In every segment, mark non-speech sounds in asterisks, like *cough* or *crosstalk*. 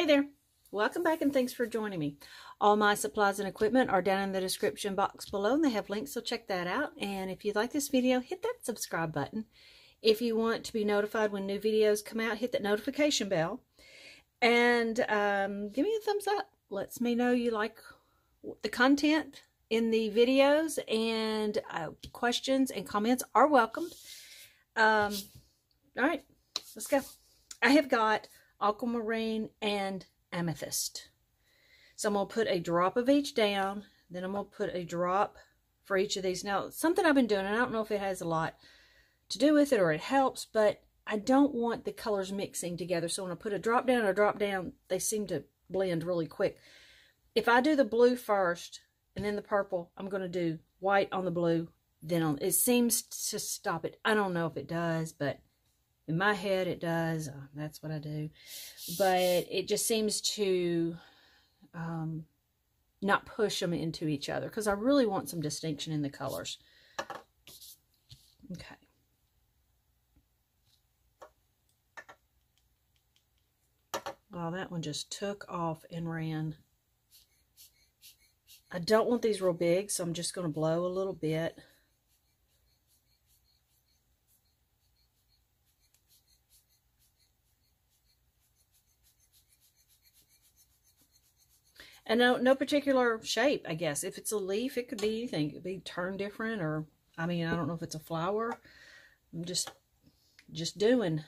Hey there. Welcome back and thanks for joining me. All my supplies and equipment are down in the description box below and they have links, so check that out. And if you like this video, hit that subscribe button. If you want to be notified when new videos come out, hit that notification bell. And um, give me a thumbs up. Lets me know you like the content in the videos and uh, questions and comments are welcomed. Um, all right, let's go. I have got aquamarine and amethyst. So I'm going to put a drop of each down. Then I'm going to put a drop for each of these. Now, something I've been doing, and I don't know if it has a lot to do with it or it helps, but I don't want the colors mixing together. So when I put a drop down or drop down, they seem to blend really quick. If I do the blue first and then the purple, I'm going to do white on the blue. Then on, it seems to stop it. I don't know if it does, but in my head it does. Uh, that's what I do. But it just seems to um, not push them into each other because I really want some distinction in the colors. Okay. Well, that one just took off and ran. I don't want these real big, so I'm just going to blow a little bit. No, no particular shape, I guess. If it's a leaf, it could be anything. It could be turned different or, I mean, I don't know if it's a flower. I'm just, just doing.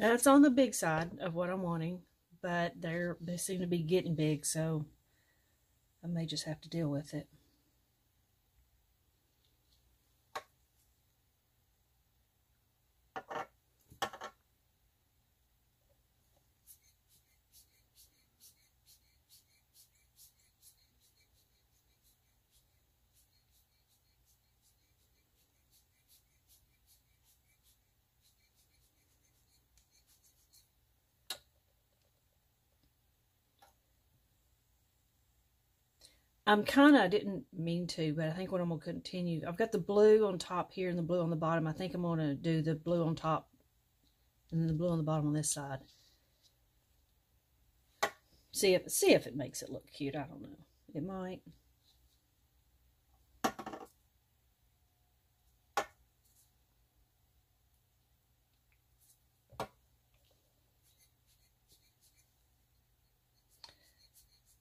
That's on the big side of what I'm wanting, but they're they seem to be getting big, so I may just have to deal with it. Um, I'm kind of, I didn't mean to, but I think what I'm going to continue, I've got the blue on top here and the blue on the bottom. I think I'm going to do the blue on top and then the blue on the bottom on this side. See if, see if it makes it look cute. I don't know. It might.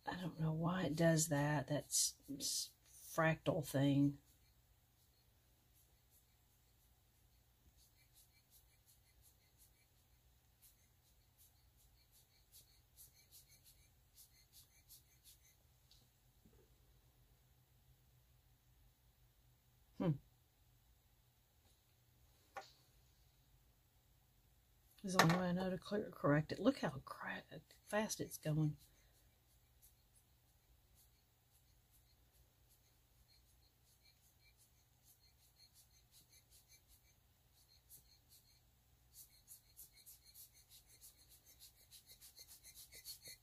I it does that. That's fractal thing. Hmm. There's only way I know to clear correct it. Look how fast it's going.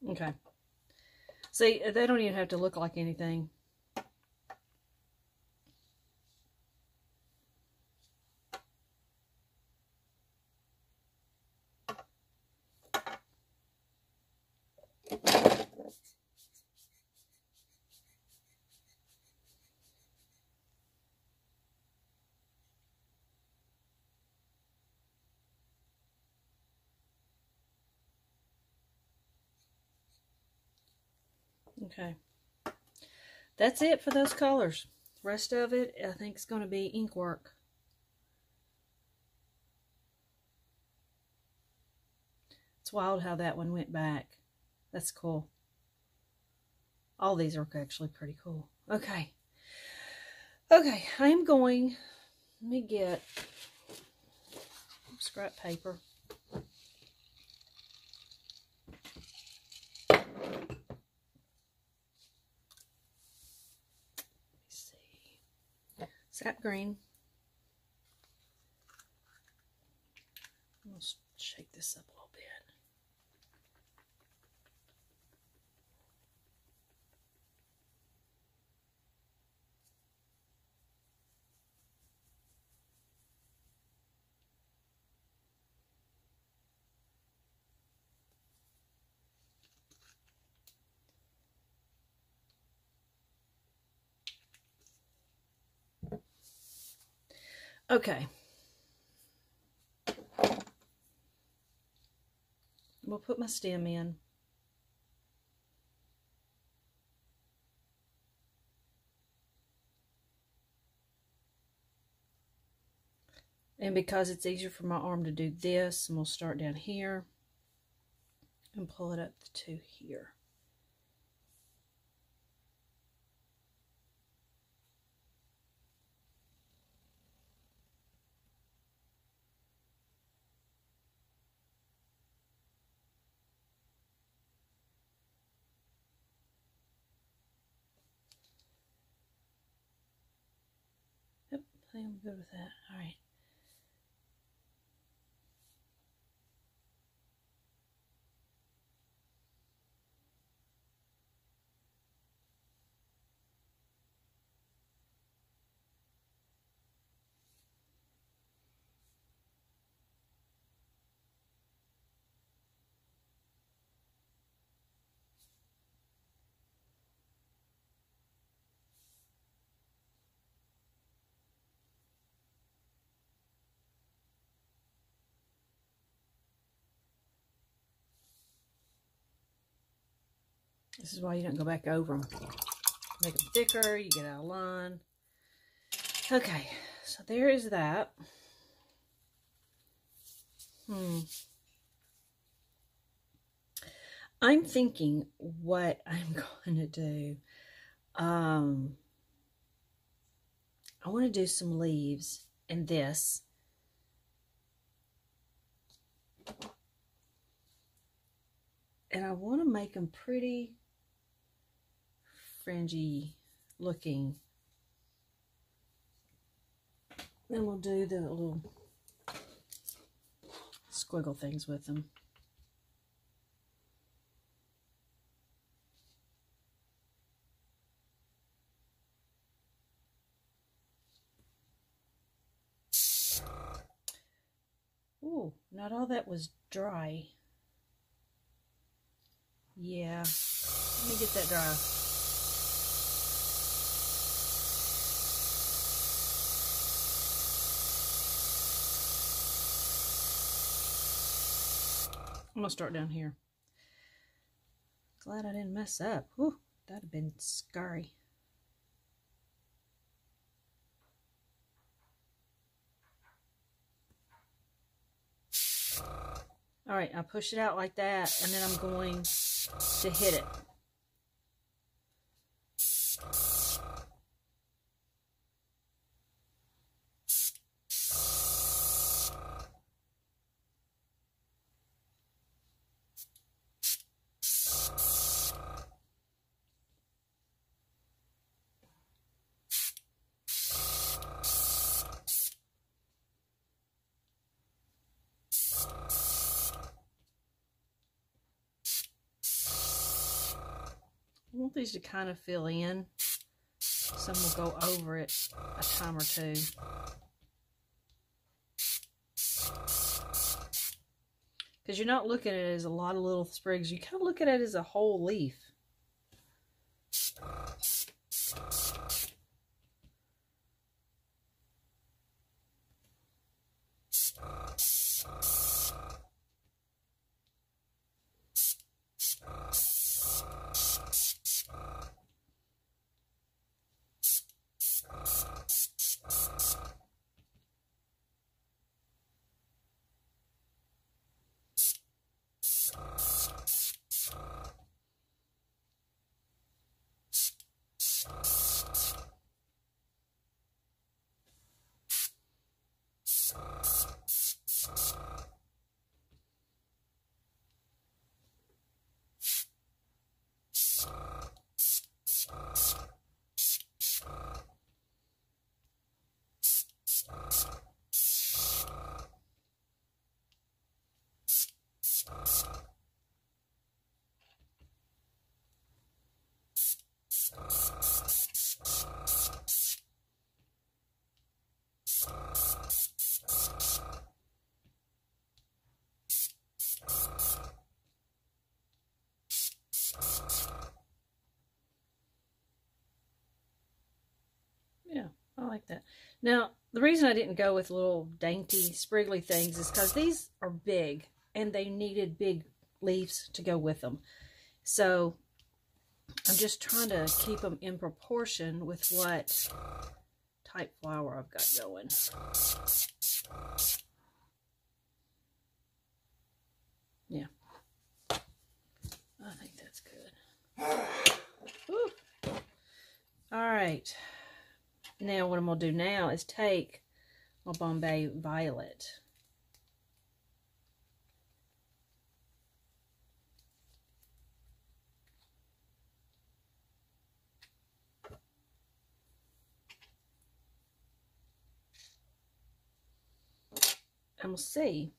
Okay. See, they don't even have to look like anything. Okay. That's it for those colors. Rest of it, I think, is going to be ink work. It's wild how that one went back. That's cool. All these are actually pretty cool. Okay. Okay, I am going, let me get scrap paper. Sap green. Let's shake this up a little bit. Okay. We'll put my stem in. And because it's easier for my arm to do this, and we'll start down here and pull it up to here. I think I'm good with that. All right. This is why you don't go back over them. Make them thicker, you get out of line. Okay, so there is that. Hmm. I'm thinking what I'm *laughs* going to do. Um, I want to do some leaves in this. And I want to make them pretty fringy looking. Then we'll do the little squiggle things with them. Ooh, not all that was dry. Yeah, let me get that dry. I'm going to start down here. Glad I didn't mess up. Whew, that'd have been scary. All right, I push it out like that, and then I'm going to hit it. I want these to kind of fill in. Some will go over it a time or two. Because you're not looking at it as a lot of little sprigs. You kind of look at it as a whole leaf. Now, the reason I didn't go with little dainty, spriggly things is because these are big and they needed big leaves to go with them. So I'm just trying to keep them in proportion with what type flower I've got going. Yeah. I think that's good. Woo. All right. Now what I'm going to do now is take my Bombay Violet. And we'll see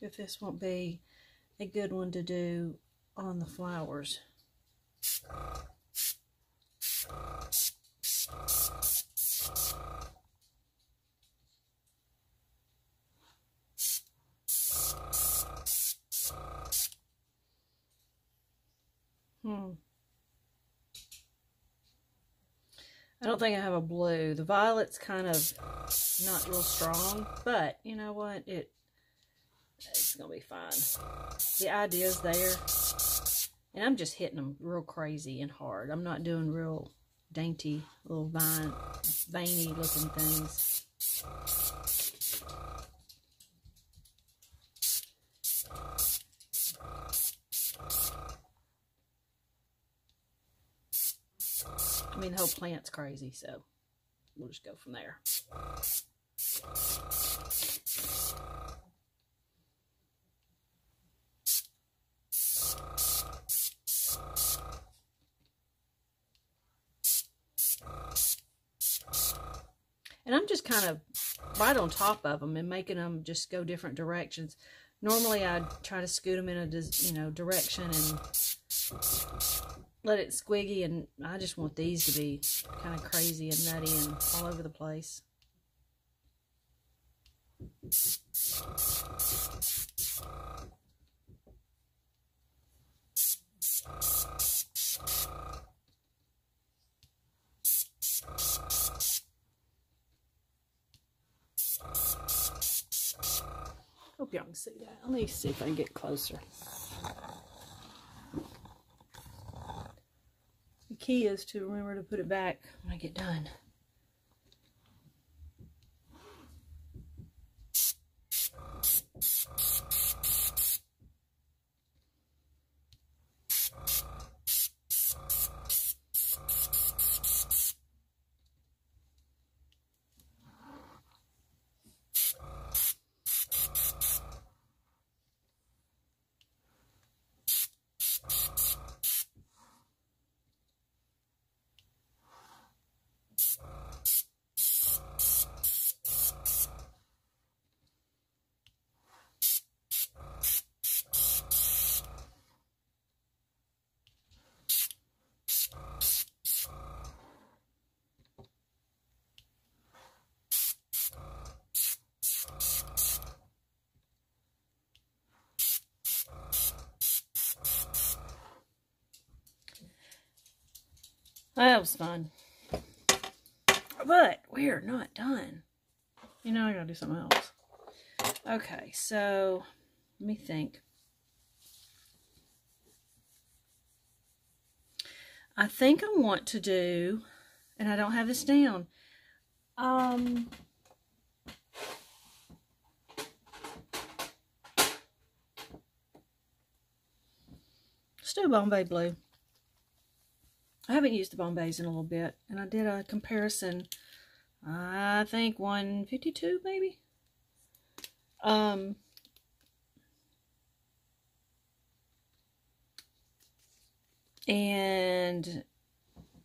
if this won't be a good one to do on the flowers. Hmm. I don't think I have a blue. The violet's kind of not real strong, but you know what? It it's gonna be fine. The idea's there, and I'm just hitting them real crazy and hard. I'm not doing real dainty little vine, veiny looking things. I mean, the whole plant's crazy, so we'll just go from there. And I'm just kind of right on top of them and making them just go different directions. Normally I'd try to scoot them in a, you know, direction and let it squiggy and I just want these to be kind of crazy and nutty and all over the place. Hope y'all can see that. Let me see if I can get closer. Key is to remember to put it back when I get done. That was fun. But we're not done. You know, I gotta do something else. Okay, so let me think. I think I want to do, and I don't have this down. Um, let's do Bombay Blue. I haven't used the Bombays in a little bit, and I did a comparison, I think 152 maybe. Um, and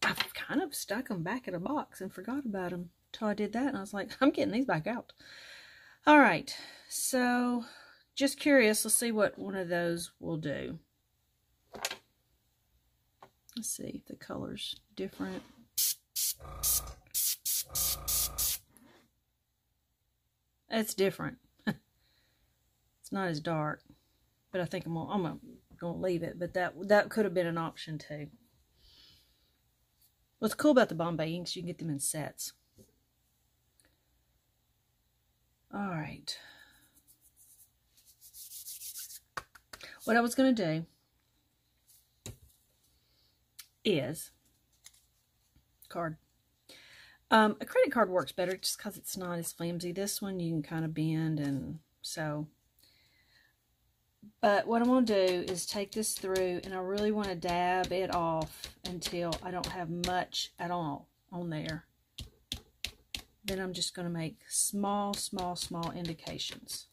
I've kind of stuck them back in a box and forgot about them until I did that, and I was like, *laughs* I'm getting these back out. All right, so just curious, let's see what one of those will do. Let's see if the color's different. It's different. *laughs* it's not as dark, but I think I'm gonna, I'm gonna, gonna leave it. But that that could have been an option too. What's cool about the Bombay inks, you can get them in sets. All right. What I was to do is card. Um, a credit card works better just because it's not as flimsy. This one you can kind of bend and so. But what I'm going to do is take this through and I really want to dab it off until I don't have much at all on there. Then I'm just going to make small, small, small indications.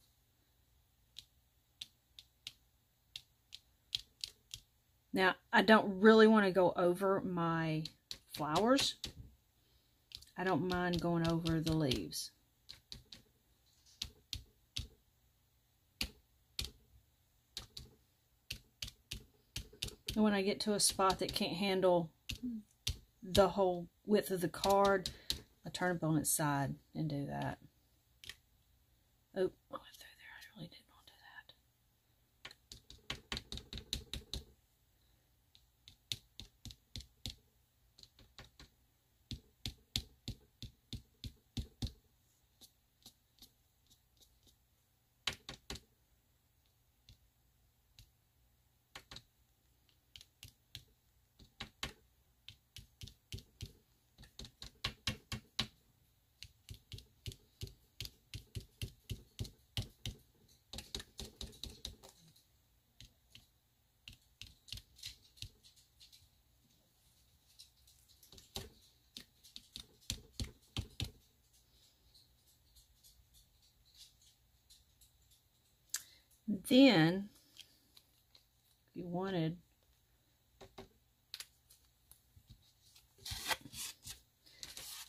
Now, I don't really want to go over my flowers. I don't mind going over the leaves. And when I get to a spot that can't handle the whole width of the card, I turn it on its side and do that. Oh, Then, if you wanted,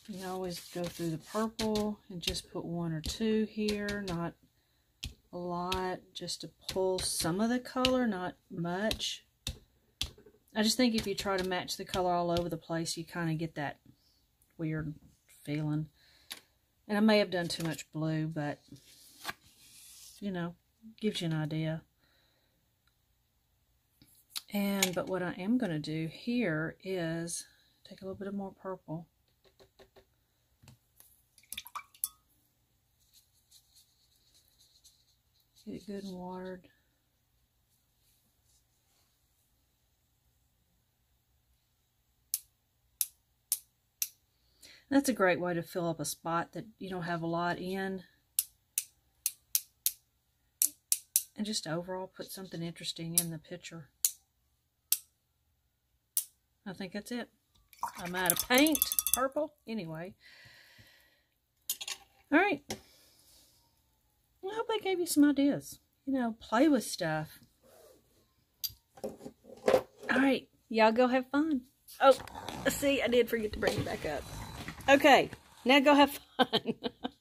you can always go through the purple and just put one or two here, not a lot, just to pull some of the color, not much. I just think if you try to match the color all over the place, you kind of get that weird feeling. And I may have done too much blue, but, you know, gives you an idea. And, but what I am going to do here is take a little bit of more purple. Get it good and watered. That's a great way to fill up a spot that you don't have a lot in. And just overall put something interesting in the picture. I think that's it. I'm out of paint, purple, anyway. All right. I hope I gave you some ideas. You know, play with stuff. All right, y'all go have fun. Oh, see, I did forget to bring it back up. Okay, now go have fun. *laughs*